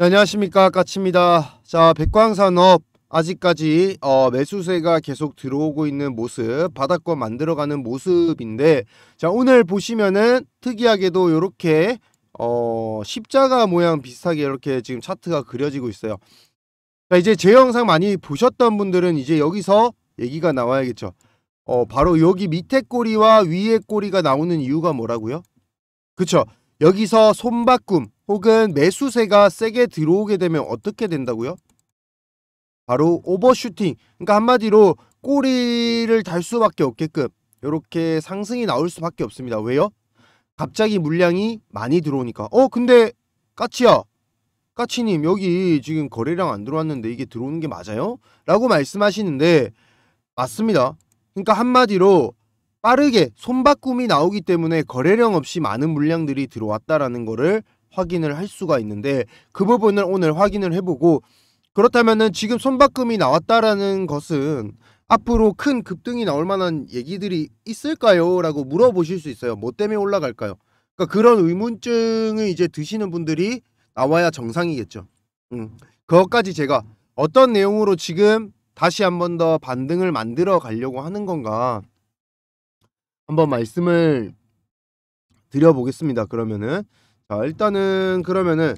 네, 안녕하십니까. 까치입니다. 자 백광산업 아직까지 어, 매수세가 계속 들어오고 있는 모습 바닥권 만들어가는 모습인데 자 오늘 보시면은 특이하게도 이렇게 어, 십자가 모양 비슷하게 이렇게 지금 차트가 그려지고 있어요. 자 이제 제 영상 많이 보셨던 분들은 이제 여기서 얘기가 나와야겠죠. 어 바로 여기 밑에 꼬리와 위에 꼬리가 나오는 이유가 뭐라고요? 그쵸. 여기서 손바꿈 혹은 매수세가 세게 들어오게 되면 어떻게 된다고요? 바로 오버슈팅 그러니까 한마디로 꼬리를 달 수밖에 없게끔 이렇게 상승이 나올 수밖에 없습니다 왜요? 갑자기 물량이 많이 들어오니까 어 근데 까치야 까치님 여기 지금 거래량 안 들어왔는데 이게 들어오는 게 맞아요? 라고 말씀하시는데 맞습니다 그러니까 한마디로 빠르게 손바꿈이 나오기 때문에 거래량 없이 많은 물량들이 들어왔다라는 거를 확인을 할 수가 있는데 그 부분을 오늘 확인을 해보고 그렇다면은 지금 손바꿈이 나왔다라는 것은 앞으로 큰 급등이 나올 만한 얘기들이 있을까요? 라고 물어보실 수 있어요. 뭐 때문에 올라갈까요? 그러니까 그런 의문증을 이제 드시는 분들이 나와야 정상이겠죠. 음, 그것까지 제가 어떤 내용으로 지금 다시 한 번 더 반등을 만들어 가려고 하는 건가 한번 말씀을 드려보겠습니다. 그러면은 자 일단은 그러면은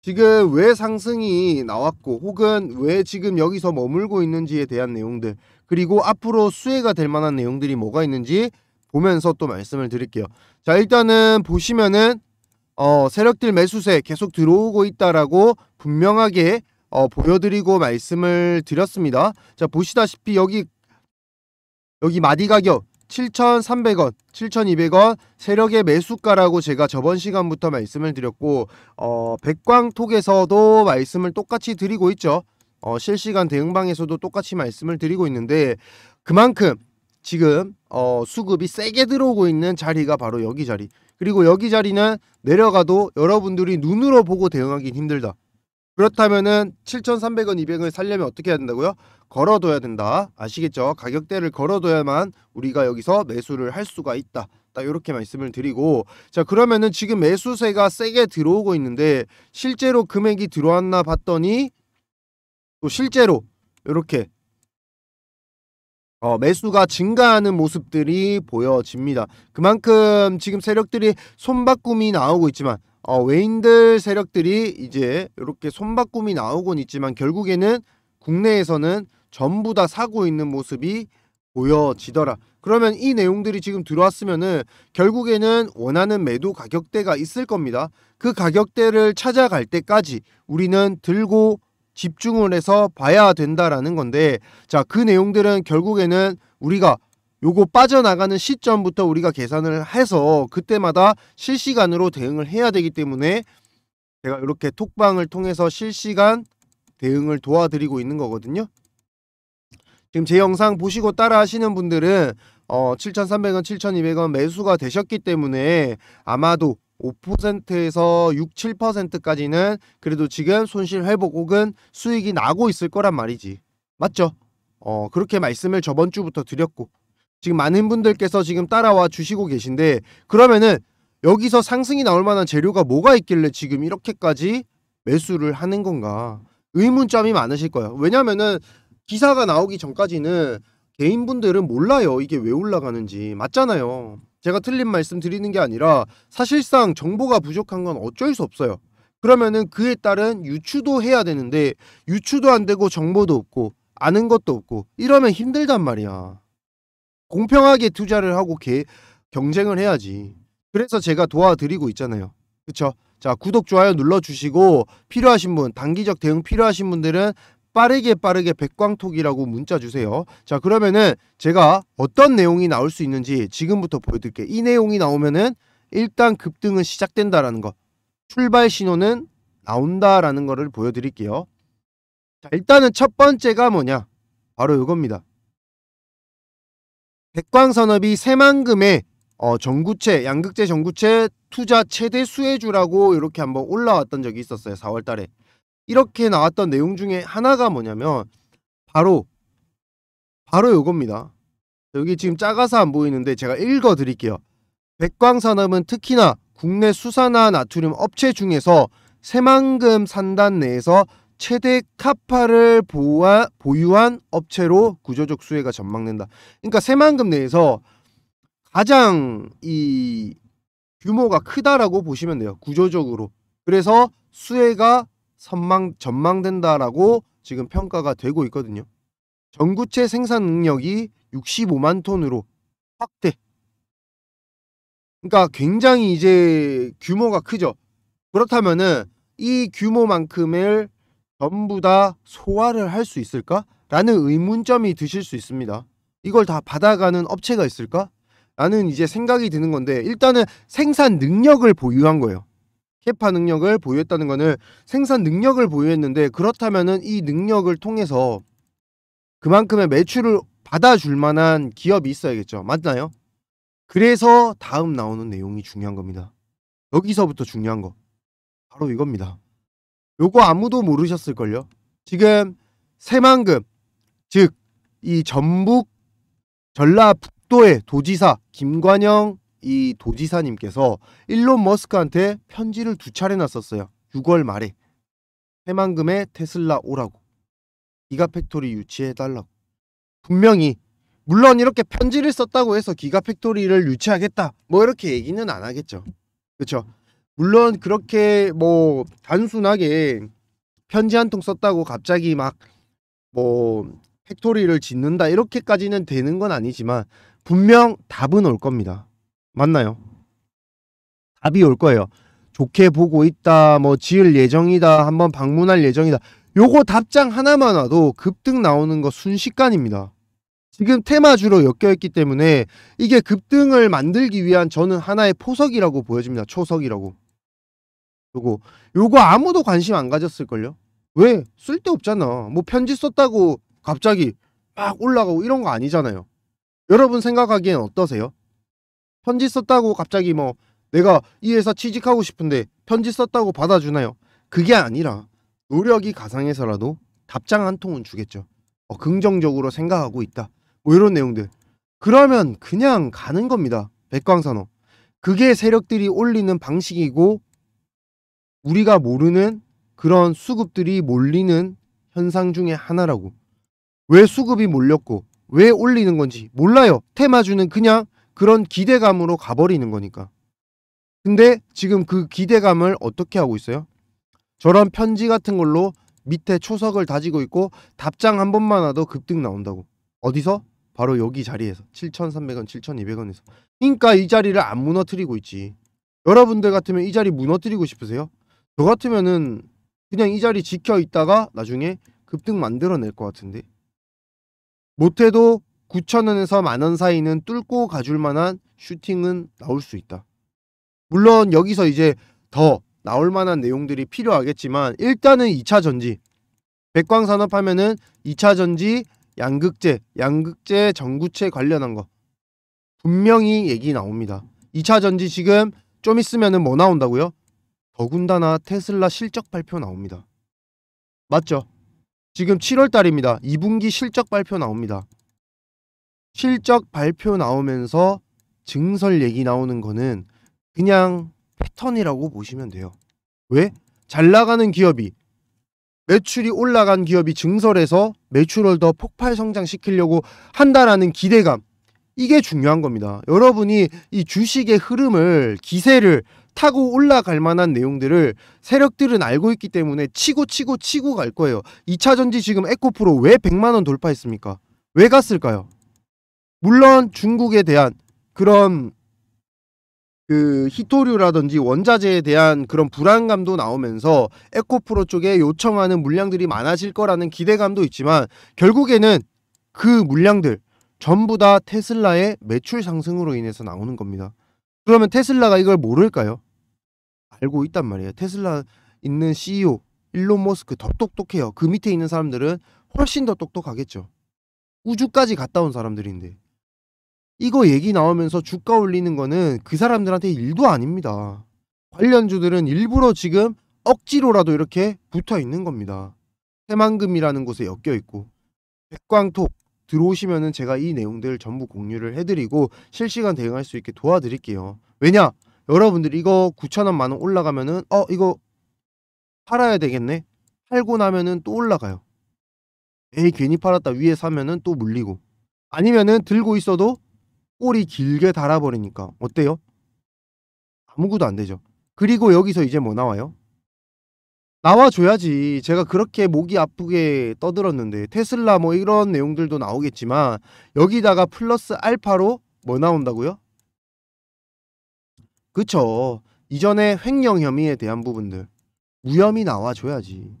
지금 왜 상승이 나왔고 혹은 왜 지금 여기서 머물고 있는지에 대한 내용들 그리고 앞으로 수혜가 될 만한 내용들이 뭐가 있는지 보면서 또 말씀을 드릴게요. 자 일단은 보시면은 어 세력들 매수세 계속 들어오고 있다라고 분명하게 어 보여드리고 말씀을 드렸습니다. 자 보시다시피 여기 여기 마디 가격 7,300원, 7,200원 세력의 매수가라고 제가 저번 시간부터 말씀을 드렸고 어, 백광톡에서도 말씀을 똑같이 드리고 있죠. 어, 실시간 대응방에서도 똑같이 말씀을 드리고 있는데 그만큼 지금 어, 수급이 세게 들어오고 있는 자리가 바로 여기 자리 그리고 여기 자리는 내려가도 여러분들이 눈으로 보고 대응하기 힘들다. 그렇다면은 7,300원, 200을 살려면 어떻게 해야 된다고요? 걸어둬야 된다. 아시겠죠? 가격대를 걸어둬야만 우리가 여기서 매수를 할 수가 있다. 딱 이렇게 말씀을 드리고 자 그러면은 지금 매수세가 세게 들어오고 있는데 실제로 금액이 들어왔나 봤더니 또 실제로 이렇게 어, 매수가 증가하는 모습들이 보여집니다. 그만큼 지금 세력들이 손바꿈이 나오고 있지만 어, 외인들 세력들이 이제 이렇게 손바꿈이 나오곤 있지만 결국에는 국내에서는 전부 다 사고 있는 모습이 보여지더라. 그러면 이 내용들이 지금 들어왔으면은 결국에는 원하는 매도 가격대가 있을 겁니다. 그 가격대를 찾아갈 때까지 우리는 들고 집중을 해서 봐야 된다라는 건데 자, 그 내용들은 결국에는 우리가 요거 빠져나가는 시점부터 우리가 계산을 해서 그때마다 실시간으로 대응을 해야 되기 때문에 제가 이렇게 톡방을 통해서 실시간 대응을 도와드리고 있는 거거든요. 지금 제 영상 보시고 따라 하시는 분들은 어 7,300원, 7,200원 매수가 되셨기 때문에 아마도 5%에서 6, 7%까지는 그래도 지금 손실 회복 혹은 수익이 나고 있을 거란 말이지. 맞죠? 어 그렇게 말씀을 저번 주부터 드렸고 지금 많은 분들께서 지금 따라와 주시고 계신데 그러면은 여기서 상승이 나올 만한 재료가 뭐가 있길래 지금 이렇게까지 매수를 하는 건가? 의문점이 많으실 거예요. 왜냐면은 기사가 나오기 전까지는 개인분들은 몰라요. 이게 왜 올라가는지. 맞잖아요. 제가 틀린 말씀 드리는 게 아니라 사실상 정보가 부족한 건 어쩔 수 없어요. 그러면은 그에 따른 유추도 해야 되는데 유추도 안 되고 정보도 없고 아는 것도 없고 이러면 힘들단 말이야 공평하게 투자를 하고 개, 경쟁을 해야지. 그래서 제가 도와드리고 있잖아요. 그쵸? 자, 구독, 좋아요 눌러주시고 필요하신 분, 단기적 대응 필요하신 분들은 빠르게 빠르게 백광톡이라고 문자 주세요. 자, 그러면은 제가 어떤 내용이 나올 수 있는지 지금부터 보여드릴게요. 이 내용이 나오면은 일단 급등은 시작된다라는 거. 출발 신호는 나온다라는 거를 보여드릴게요. 자, 일단은 첫 번째가 뭐냐? 바로 이겁니다. 백광산업이 새만금의 어, 전구체, 양극재 전구체 투자 최대 수혜주라고 이렇게 한번 올라왔던 적이 있었어요. 4월 달에. 이렇게 나왔던 내용 중에 하나가 뭐냐면 바로 바로 요겁니다. 여기 지금 작아서 안 보이는데 제가 읽어 드릴게요. 백광산업은 특히나 국내 수산화 나트륨 업체 중에서 새만금 산단 내에서 최대 카파를 보아, 보유한 업체로 구조적 수혜가 전망된다. 그러니까 새만금 내에서 가장 이 규모가 크다라고 보시면 돼요. 구조적으로. 그래서 수혜가 선망 전망된다라고 지금 평가가 되고 있거든요. 전구체 생산 능력이 65만 톤으로 확대. 그러니까 굉장히 이제 규모가 크죠. 그렇다면은 이 규모만큼을 전부 다 소화를 할 수 있을까? 라는 의문점이 드실 수 있습니다. 이걸 다 받아가는 업체가 있을까? 라는 이제 생각이 드는 건데 일단은 생산 능력을 보유한 거예요. 캐파 능력을 보유했다는 거는 생산 능력을 보유했는데 그렇다면은 이 능력을 통해서 그만큼의 매출을 받아줄 만한 기업이 있어야겠죠. 맞나요? 그래서 다음 나오는 내용이 중요한 겁니다. 여기서부터 중요한 거. 바로 이겁니다. 요거 아무도 모르셨을걸요? 지금 새만금, 즉, 이 전북 전라북도의 도지사 김관영 이 도지사님께서 일론 머스크한테 편지를 두 차례나 썼어요. 6월 말에. 새만금에 테슬라 오라고. 기가팩토리 유치해 달라고. 분명히 물론 이렇게 편지를 썼다고 해서 기가팩토리를 유치하겠다. 뭐 이렇게 얘기는 안 하겠죠. 그렇죠? 물론 그렇게 뭐 단순하게 편지 한 통 썼다고 갑자기 막 뭐 factory를 짓는다 이렇게까지는 되는 건 아니지만 분명 답은 올 겁니다. 맞나요? 답이 올 거예요. 좋게 보고 있다, 뭐 지을 예정이다, 한번 방문할 예정이다. 요거 답장 하나만 와도 급등 나오는 거 순식간입니다. 지금 테마주로 엮여있기 때문에 이게 급등을 만들기 위한 저는 하나의 포석이라고 보여집니다. 초석이라고. 요거 요거 아무도 관심 안 가졌을걸요? 왜? 쓸데없잖아. 뭐 편지 썼다고 갑자기 막 올라가고 이런 거 아니잖아요. 여러분 생각하기엔 어떠세요? 편지 썼다고 갑자기 뭐 내가 이 회사 취직하고 싶은데 편지 썼다고 받아주나요? 그게 아니라 노력이 가상해서라도 답장 한 통은 주겠죠. 어, 긍정적으로 생각하고 있다. 뭐 이런 내용들. 그러면 그냥 가는 겁니다. 백광산업. 그게 세력들이 올리는 방식이고 우리가 모르는 그런 수급들이 몰리는 현상 중에 하나라고. 왜 수급이 몰렸고 왜 올리는 건지 몰라요. 테마주는 그냥 그런 기대감으로 가버리는 거니까. 근데 지금 그 기대감을 어떻게 하고 있어요? 저런 편지 같은 걸로 밑에 초석을 다지고 있고 답장 한 번만 와도 급등 나온다고. 어디서? 바로 여기 자리에서 7,300원, 7,200원에서. 그러니까 이 자리를 안 무너뜨리고 있지. 여러분들 같으면 이 자리 무너뜨리고 싶으세요? 저 같으면은 그냥 이 자리 지켜 있다가 나중에 급등 만들어낼 것 같은데. 못해도 9,000원에서 만원 사이는 뚫고 가줄 만한 슈팅은 나올 수 있다. 물론 여기서 이제 더 나올 만한 내용들이 필요하겠지만 일단은 2차 전지. 백광산업 하면은 2차 전지, 양극재, 양극재 전구체 관련한 거 분명히 얘기 나옵니다. 2차 전지 지금 좀 있으면은 뭐 나온다고요? 더군다나 테슬라 실적 발표 나옵니다. 맞죠? 지금 7월 달입니다. 2분기 실적 발표 나옵니다. 실적 발표 나오면서 증설 얘기 나오는 거는 그냥 패턴이라고 보시면 돼요. 왜? 잘 나가는 기업이 매출이 올라간 기업이 증설해서 매출을 더 폭발 성장시키려고 한다라는 기대감. 이게 중요한 겁니다. 여러분이 이 주식의 흐름을 기세를 타고 올라갈 만한 내용들을 세력들은 알고 있기 때문에 치고 치고 치고 갈 거예요. 2차 전지 지금 에코프로 왜 100만 원 돌파했습니까? 왜 갔을까요? 물론 중국에 대한 그런 그 히토류라든지 원자재에 대한 그런 불안감도 나오면서 에코프로 쪽에 요청하는 물량들이 많아질 거라는 기대감도 있지만 결국에는 그 물량들 전부 다 테슬라의 매출 상승으로 인해서 나오는 겁니다. 그러면 테슬라가 이걸 모를까요? 알고 있단 말이에요. 테슬라 있는 CEO 일론 머스크 더 똑똑해요. 그 밑에 있는 사람들은 훨씬 더 똑똑하겠죠. 우주까지 갔다 온 사람들인데 이거 얘기 나오면서 주가 올리는 거는 그 사람들한테 일도 아닙니다. 관련주들은 일부러 지금 억지로라도 이렇게 붙어 있는 겁니다. 새만금이라는 곳에 엮여 있고 백광톡 들어오시면은 제가 이 내용들 전부 공유를 해드리고 실시간 대응할 수 있게 도와드릴게요. 왜냐? 여러분들 이거 9천원 만원 올라가면은 어 이거 팔아야 되겠네. 팔고 나면은 또 올라가요. 에이 괜히 팔았다 위에 사면은 또 물리고 아니면은 들고 있어도 꼬리 길게 달아버리니까 어때요? 아무것도 안 되죠. 그리고 여기서 이제 뭐 나와요? 나와줘야지. 제가 그렇게 목이 아프게 떠들었는데 테슬라 뭐 이런 내용들도 나오겠지만 여기다가 플러스 알파로 뭐 나온다고요? 그쵸. 이전에 횡령 혐의에 대한 부분들 무혐의 나와줘야지.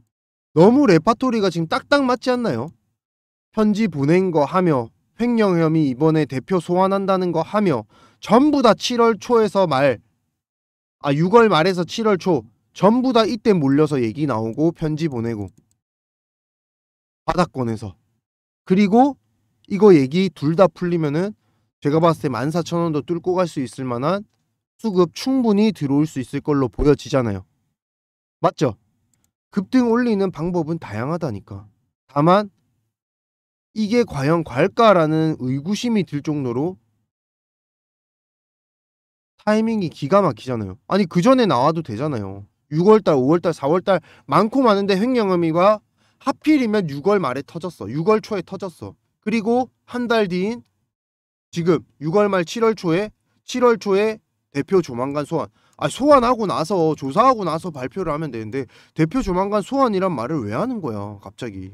너무 레파토리가 지금 딱딱 맞지 않나요? 편지 보낸 거 하며 횡령 혐의 이번에 대표 소환한다는 거 하며 전부 다 7월 초에서 말, 아 6월 말에서 7월 초 전부 다 이때 몰려서 얘기 나오고 편지 보내고 바닥권에서 그리고 이거 얘기 둘 다 풀리면은 제가 봤을 때 14,000원도 뚫고 갈 수 있을 만한 수급 충분히 들어올 수 있을 걸로 보여지잖아요. 맞죠? 급등 올리는 방법은 다양하다니까. 다만 이게 과연 갈까라는 의구심이 들 정도로 타이밍이 기가 막히잖아요. 아니 그 전에 나와도 되잖아요. 6월달, 5월달, 4월달 많고 많은데 횡령의미가 하필이면 6월 말에 터졌어. 6월 초에 터졌어. 그리고 한 달 뒤인 지금 6월 말 7월 초에 7월 초에 대표 조만간 소환. 아 소환하고 나서 조사하고 나서 발표를 하면 되는데 대표 조만간 소환이란 말을 왜 하는 거야 갑자기.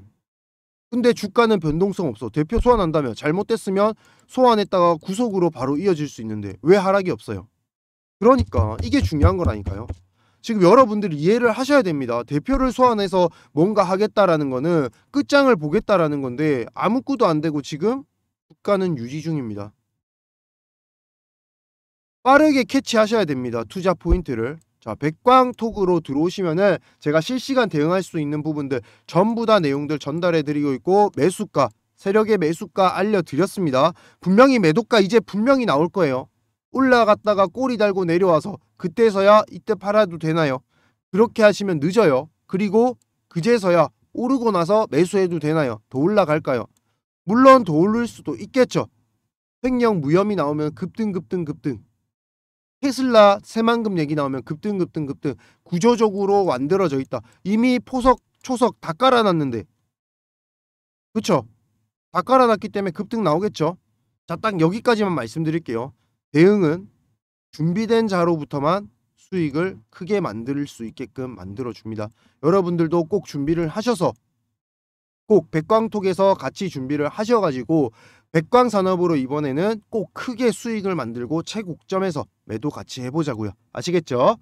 근데 주가는 변동성 없어. 대표 소환한다면 잘못됐으면 소환했다가 구속으로 바로 이어질 수 있는데 왜 하락이 없어요? 그러니까 이게 중요한 거라니까요. 지금 여러분들이 이해를 하셔야 됩니다. 대표를 소환해서 뭔가 하겠다라는 거는 끝장을 보겠다라는 건데 아무것도 안 되고 지금 주가는 유지 중입니다. 빠르게 캐치하셔야 됩니다. 투자 포인트를. 자, 백광톡으로 들어오시면은 제가 실시간 대응할 수 있는 부분들 전부 다 내용들 전달해 드리고 있고 매수가, 세력의 매수가 알려 드렸습니다. 분명히 매도가 이제 분명히 나올 거예요. 올라갔다가 꼬리 달고 내려와서 그때서야 이때 팔아도 되나요? 그렇게 하시면 늦어요. 그리고 그제서야 오르고 나서 매수해도 되나요? 더 올라갈까요? 물론 더 오를 수도 있겠죠. 횡령 무혐의 나오면 급등 급등 급등 테슬라 새만금 얘기 나오면 급등 급등 급등 구조적으로 만들어져 있다. 이미 포석 초석 다 깔아놨는데 그쵸? 다 깔아놨기 때문에 급등 나오겠죠. 자 딱 여기까지만 말씀드릴게요. 대응은 준비된 자로부터만 수익을 크게 만들 수 있게끔 만들어 줍니다. 여러분들도 꼭 준비를 하셔서 꼭 백광톡에서 같이 준비를 하셔가지고 백광 산업으로 이번에는 꼭 크게 수익을 만들고 최고점에서 매도 같이 해보자고요. 아시겠죠?